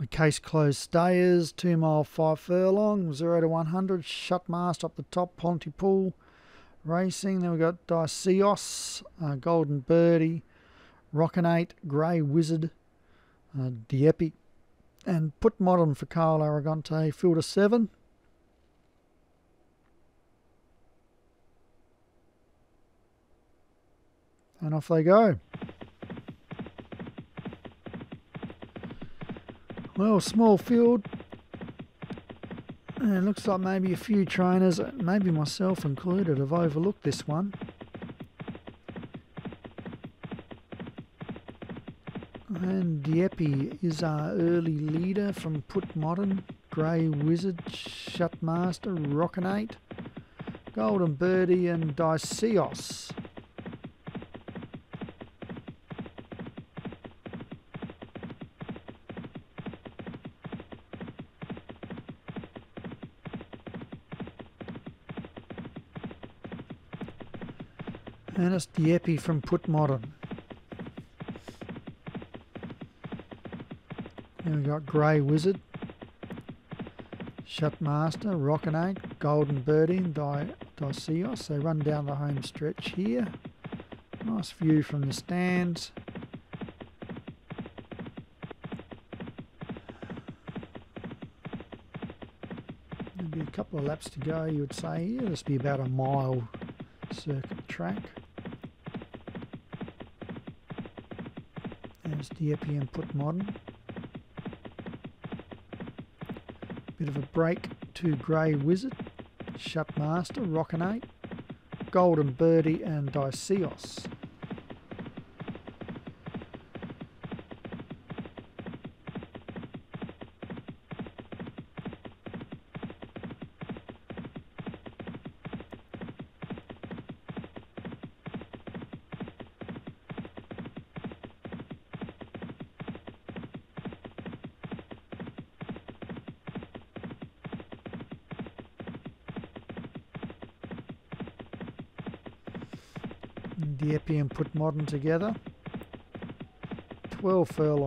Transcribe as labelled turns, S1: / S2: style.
S1: The case closed stayers, 2 mile 5 furlong, 0 to 100, shut mast up the top, Pontypool Racing. Then we've got Dicios, uh, Golden Birdie, Rockinate, Grey Wizard, uh, Dieppe, and Put Modern for Carl Aragante, field of 7. And off they go. Well, small field. And it looks like maybe a few trainers, maybe myself included, have overlooked this one. And Dieppe is our early leader from Put Modern, Grey Wizard, Shutmaster, Rockinate, Golden Birdie and Dicios. Ernest Dieppe from Put Modern. Then we've got Grey Wizard, Shutmaster, Rockinate, Golden Birdie and Di Dicios. They run down the home stretch here. Nice view from the stands. There'll be a couple of laps to go, you would say. This be about a mile circuit track. Dieppe and Put Modern. Bit of a break to Grey Wizard, Shutmaster, Rockinate, Golden Birdie and Dicios. Dieppe and Put Modern together. 12 furlong